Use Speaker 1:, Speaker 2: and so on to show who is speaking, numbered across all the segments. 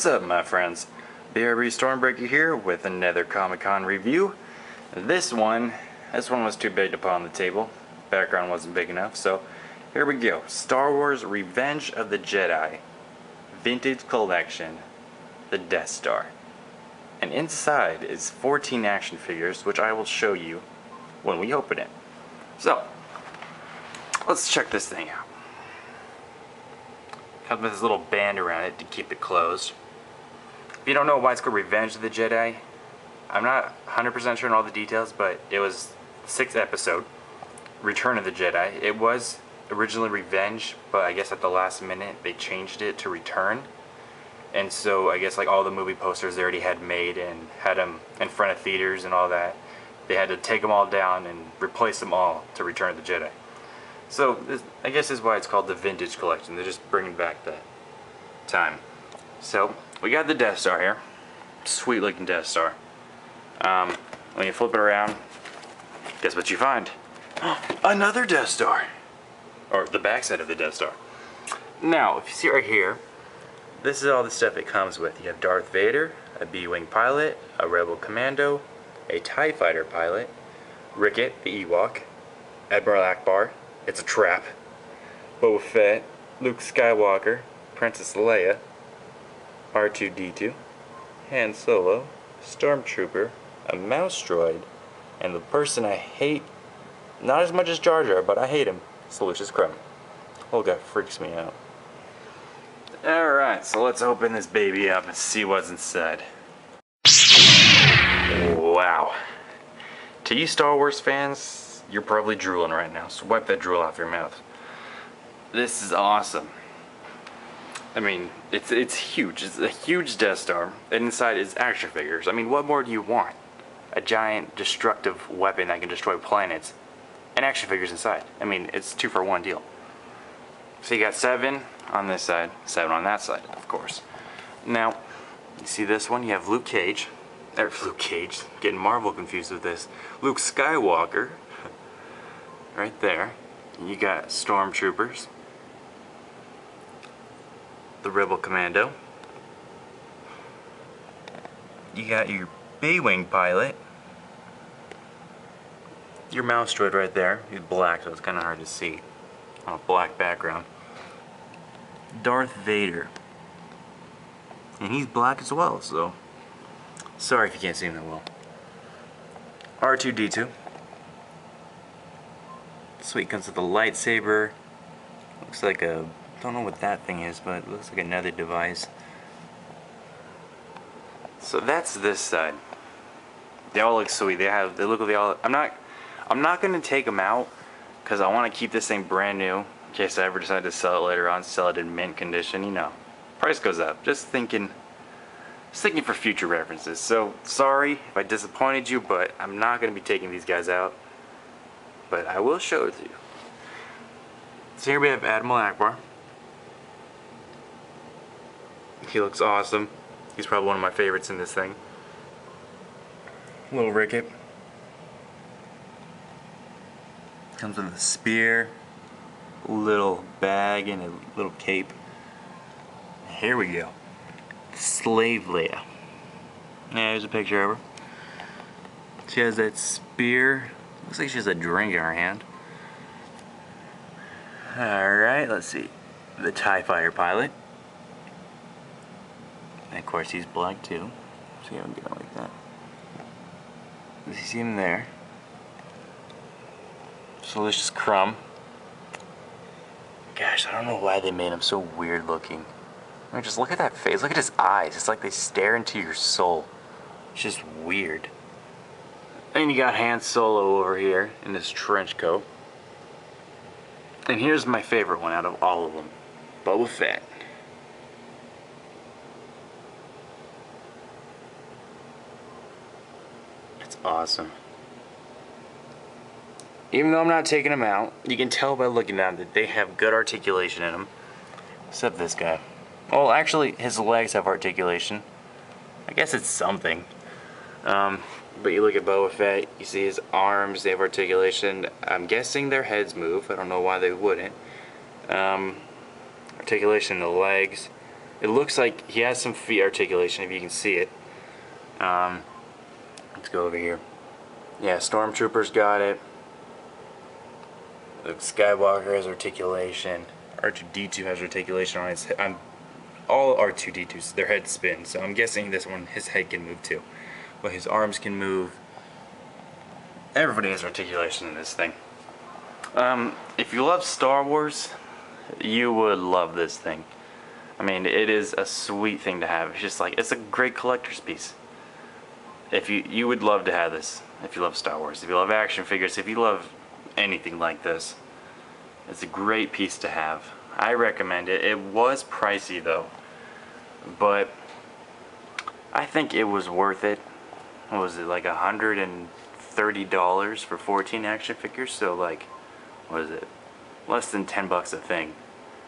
Speaker 1: What's up, my friends? BRB Stormbreaker here with another Comic Con review. This one, this one was too big to put on the table. Background wasn't big enough, so here we go. Star Wars Revenge of the Jedi. Vintage Collection. The Death Star. And inside is 14 action figures, which I will show you when we open it. So, let's check this thing out. Comes with this little band around it to keep it closed. You don't know why it's called Revenge of the Jedi, I'm not 100% sure on all the details, but it was sixth episode, Return of the Jedi. It was originally Revenge, but I guess at the last minute they changed it to Return. And so I guess like all the movie posters they already had made and had them in front of theaters and all that, they had to take them all down and replace them all to Return of the Jedi. So this, I guess is why it's called the Vintage Collection. They're just bringing back that time. So we got the Death Star here. Sweet looking Death Star. Um, when you flip it around, guess what you find? Another Death Star. Or the backside of the Death Star. Now, if you see right here, this is all the stuff it comes with. You have Darth Vader, a B-Wing pilot, a Rebel Commando, a TIE Fighter pilot, Wicket, the Ewok, Admiral Ackbar, it's a trap, Boba Fett, Luke Skywalker, Princess Leia, R2-D2, Han Solo, Stormtrooper, a mouse droid, and the person I hate, not as much as Jar Jar, but I hate him, it's Salacious Crumb. Guy freaks me out. Alright, so let's open this baby up and see what's inside. Wow. To you Star Wars fans, you're probably drooling right now, so wipe that drool off your mouth. This is awesome. I mean, it's it's huge. It's a huge Death Star, and inside is action figures. I mean, what more do you want? A giant destructive weapon that can destroy planets, and action figures inside. I mean, it's two for one deal. So you got seven on this side, seven on that side, of course. Now, you see this one? You have Luke Cage. Or Luke Cage. Getting Marvel confused with this. Luke Skywalker. right there. You got Stormtroopers. The Rebel Commando. You got your B-Wing pilot. Your mouse droid right there. He's black, so it's kind of hard to see on a black background. Darth Vader. And he's black as well, so sorry if you can't see him that well. R2-D2. Sweet, comes with a lightsaber. Looks like a, don't know what that thing is, but it looks like another device. So that's this side. They all look sweet. They have, they look, they all, I'm not, I'm not going to take them out because I want to keep this thing brand new in case I ever decide to sell it later on, sell it in mint condition, you know. Price goes up. Just thinking, just thinking for future references. So, sorry if I disappointed you, but I'm not going to be taking these guys out. But I will show it to you. So here we have Admiral Ackbar. He looks awesome. He's probably one of my favorites in this thing. Little Wicket. Comes with a spear, little bag, and a little cape. Here we go. Slave Leia. Yeah, here's a picture of her. She has that spear. Looks like she has a drink in her hand. Alright, let's see. The TIE Fighter pilot. And of course he's black too. See how I'm like that. You see him there. Salacious Crumb. Gosh, I don't know why they made him so weird looking. I mean, just look at that face. Look at his eyes. It's like they stare into your soul. It's just weird. And you got Han Solo over here in his trench coat. And here's my favorite one out of all of them. Boba Fett. It's awesome. Even though I'm not taking them out, you can tell by looking at them that they have good articulation in them. Except this guy. Well, actually, his legs have articulation. I guess it's something. Um, but you look at Boba Fett, you see his arms, they have articulation. I'm guessing their heads move. I don't know why they wouldn't. Um, articulation in the legs. It looks like he has some feet articulation if you can see it. Um, let's go over here. Yeah, Stormtrooper's got it. Luke Skywalker has articulation. R2D2 has articulation on his head. I'm, all R2D2s, their heads spin, so I'm guessing this one, his head can move too. But his arms can move. Everybody has articulation in this thing. Um, if you love Star Wars, you would love this thing. I mean, it is a sweet thing to have. It's just like, it's a great collector's piece. If you, you would love to have this, if you love Star Wars. If you love action figures, if you love anything like this. It's a great piece to have. I recommend it. It was pricey though, but I think it was worth it. What was it like a hundred and thirty dollars for 14 action figures? So like, what is it? Less than 10 bucks a thing.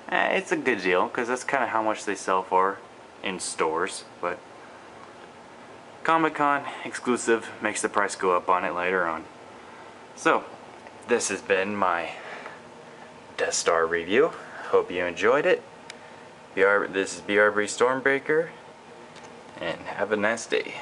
Speaker 1: Eh, it's a good deal because that's kind of how much they sell for in stores, but Comic Con exclusive makes the price go up on it later on. So, this has been my Death Star review. Hope you enjoyed it. BR, this is BR Stormbreaker, and have a nice day.